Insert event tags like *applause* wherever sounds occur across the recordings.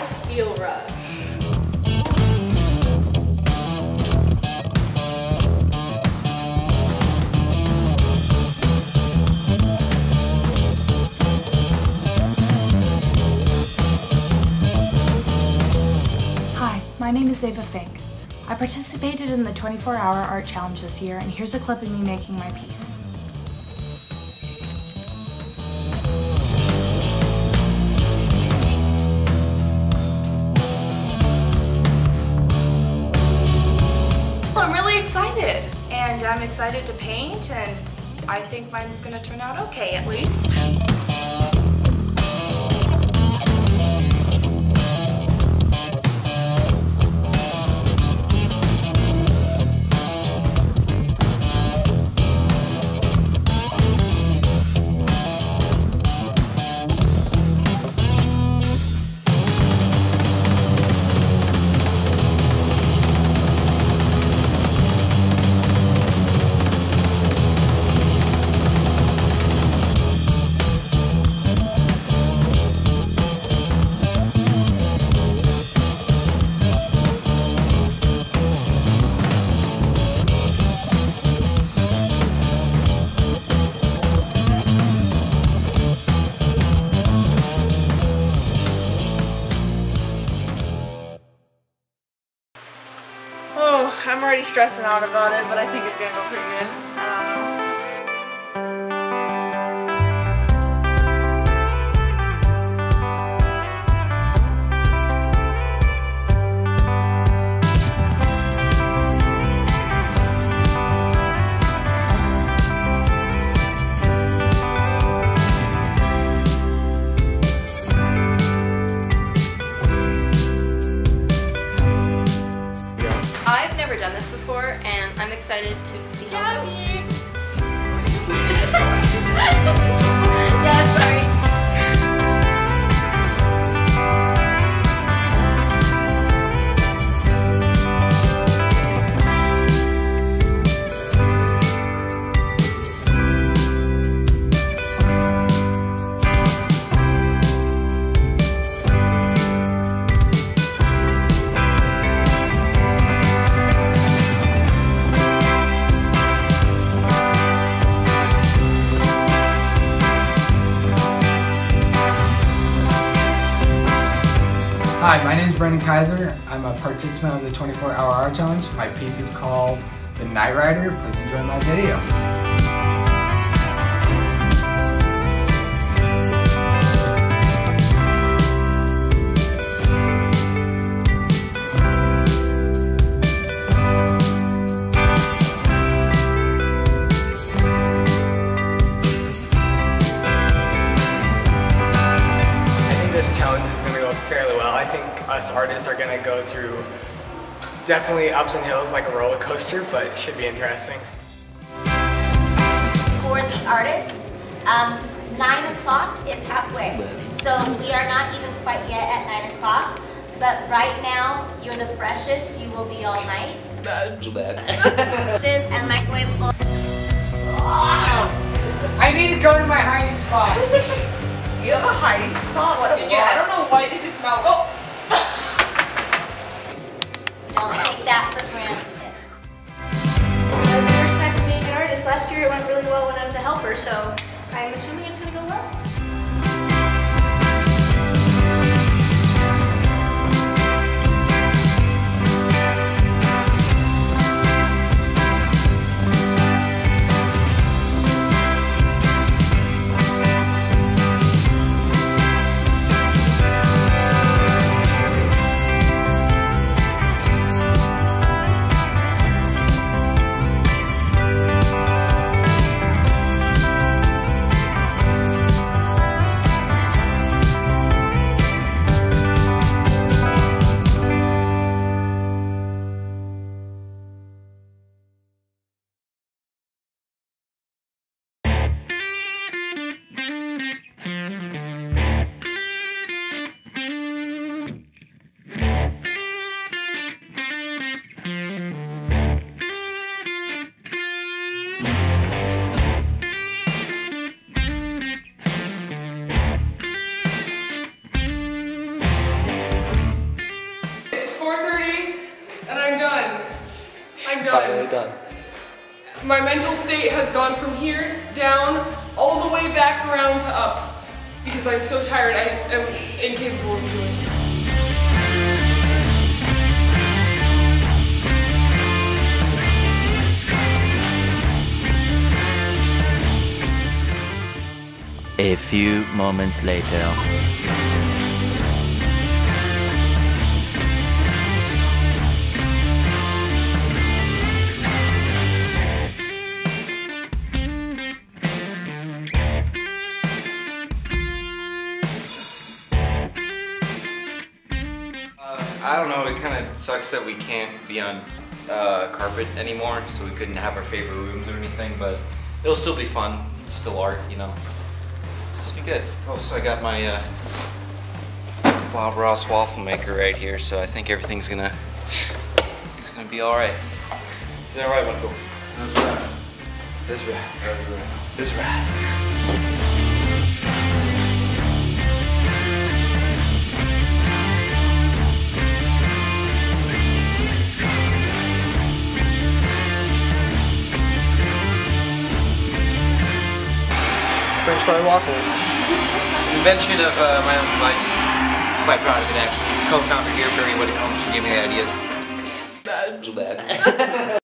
I was like, "I feel rough." Hi, my name is Ava Fink. I participated in the 24 hour art challenge this year, and here's a clip of me making my piece. I'm excited to paint, and I think mine's gonna turn out okay at least. I'm already stressing out about it, but I think it's gonna go pretty good. Um, Name Kaiser. I'm a participant of the 24 Hour Art Challenge. My piece is called The Night Rider. Please enjoy my video. Fairly well. I think us artists are going to go through definitely ups and hills like a roller coaster, but it should be interesting. for the artists, um, nine o'clock is halfway. So we are not even quite yet at nine o'clock. But right now, you're the freshest. You will be all night. Dishes *laughs* and microwave. I need to go to my hiding spot. *laughs* You have a hiding spot? What Last year it went really well when I was a helper, so I'm assuming it's gonna go well. I'm Finally done. done. My mental state has gone from here down all the way back around to up because I'm so tired. I am incapable of doing it. A few moments later. I don't know, it kind of sucks that we can't be on uh, carpet anymore, so we couldn't have our favorite rooms or anything, but it'll still be fun. It's still art, you know. This will be good. Oh, so I got my uh, Bob Ross waffle maker right here, so I think everything's gonna, it's gonna be all right. Is that right, Michael? That's right. That's right. That's right. That's right. French fry waffles. Invention of uh, my own device. Quite proud of it, actually. Co-founder here, Barry comes to giving me the ideas. Bad. Bad. *laughs*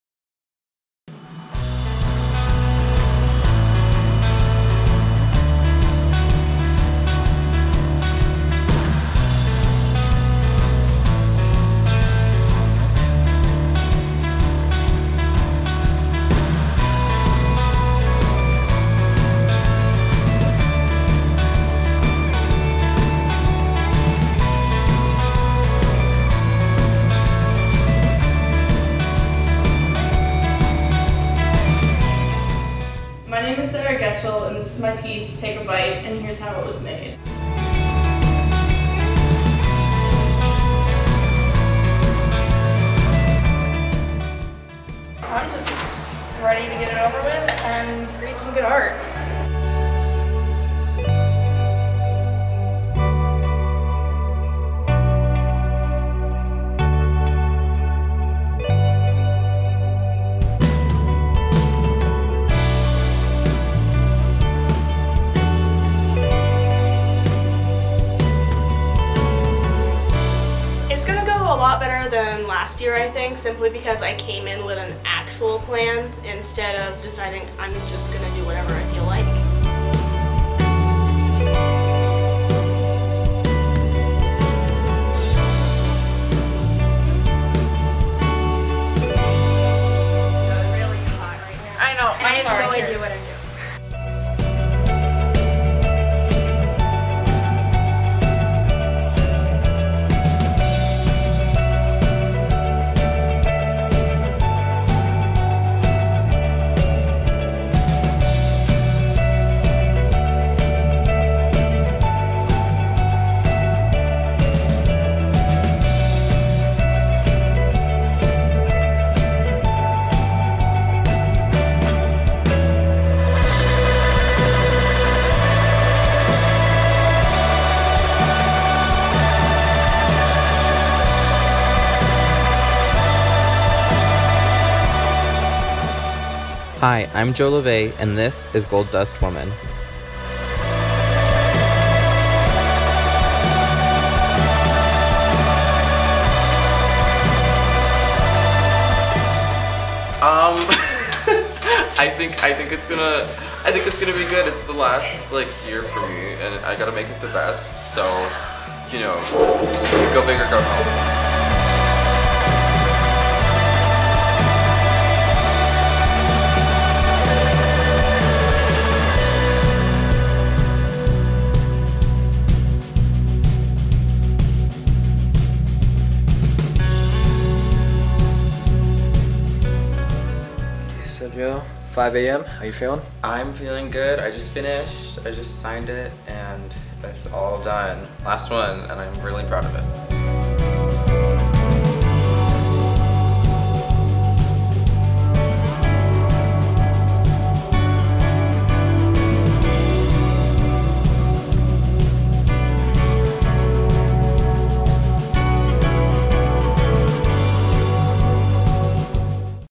than last year, I think, simply because I came in with an actual plan instead of deciding I'm just gonna do whatever I feel like. Hi, I'm Joe LeVay, and this is Gold Dust Woman. Um, *laughs* I think I think it's gonna I think it's gonna be good. It's the last like year for me, and I gotta make it the best. So, you know, go big or go home. 5 a.m. How you feeling? I'm feeling good. I just finished. I just signed it, and it's all done. Last one, and I'm really proud of it.